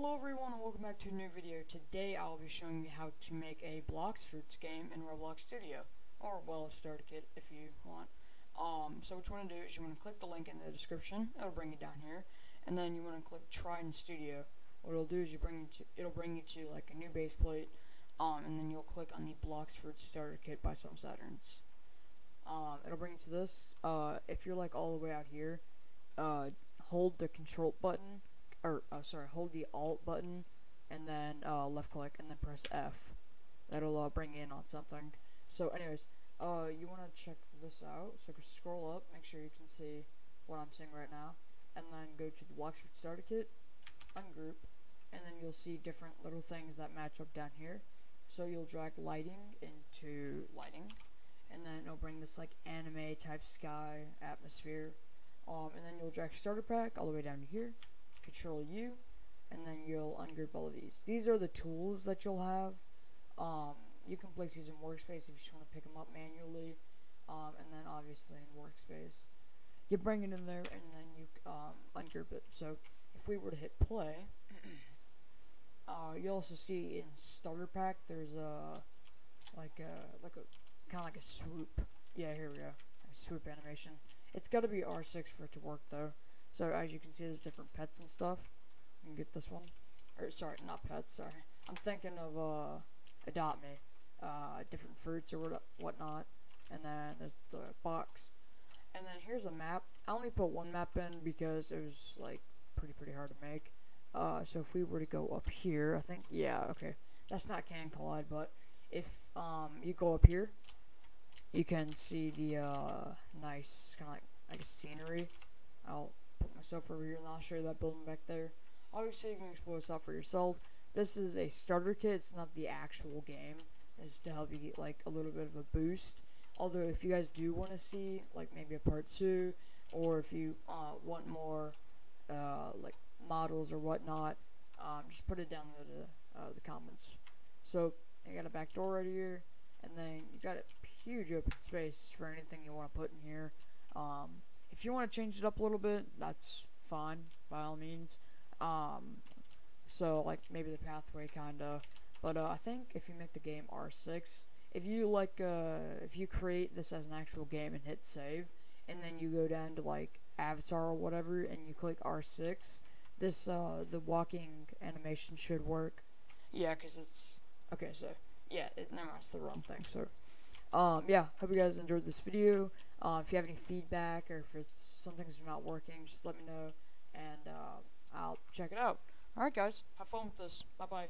Hello everyone and welcome back to a new video. Today I'll be showing you how to make a Blox Fruits game in Roblox Studio. Or, well, a starter kit if you want. Um, so what you want to do is you want to click the link in the description. It'll bring you down here. And then you want to click Try in Studio. What it'll do is you bring you to, it'll bring you to like a new base plate. Um, and then you'll click on the Blox Fruits starter kit by some Saturns. Um, it'll bring you to this. Uh, if you're like all the way out here, uh, hold the control button or uh, sorry, hold the Alt button and then uh, left click and then press F. That'll uh, bring in on something. So, anyways, uh, you want to check this out. So scroll up, make sure you can see what I'm seeing right now, and then go to the Blox Starter Kit, ungroup, and then you'll see different little things that match up down here. So you'll drag lighting into lighting, and then it'll bring this like anime type sky atmosphere. Um, and then you'll drag starter pack all the way down to here Control U, and then you'll ungroup all of these. These are the tools that you'll have. Um, you can place these in Workspace if you just want to pick them up manually, um, and then obviously in Workspace. You bring it in there, and then you um, ungroup it. So if we were to hit play, uh, you'll also see in Starter Pack there's a like a like a kind of like a swoop. Yeah, here we go. A swoop animation. It's got to be R6 for it to work though. So as you can see, there's different pets and stuff. You can get this one. Or sorry, not pets. Sorry, I'm thinking of uh, Adopt Me. Uh, different fruits or what whatnot. And then there's the box. And then here's a map. I only put one map in because it was like pretty pretty hard to make. Uh, so if we were to go up here, I think yeah, okay, that's not Can Collide, but if um you go up here, you can see the uh nice kind of like like scenery. I'll myself over here and I'll show you that building back there. Obviously, you can explore stuff for yourself. This is a starter kit. It's not the actual game. This is to help you get like a little bit of a boost. Although, if you guys do want to see like maybe a part two, or if you uh, want more uh, like models or whatnot, um, just put it down in the, uh, the comments. So you got a back door right here, and then you got a huge open space for anything you want to put in here. Um, if you want to change it up a little bit, that's fine, by all means. Um, so, like, maybe the pathway, kind of. But uh, I think if you make the game R6, if you, like, uh, if you create this as an actual game and hit save, and then you go down to, like, Avatar or whatever, and you click R6, this, uh, the walking animation should work. Yeah, because it's, okay, so, yeah, it, never mind, it's the wrong thing, so, um, yeah, hope you guys enjoyed this video. Uh, if you have any feedback or if it's something's not working, just let me know, and uh, I'll check it out. Alright, guys, have fun with this. Bye-bye.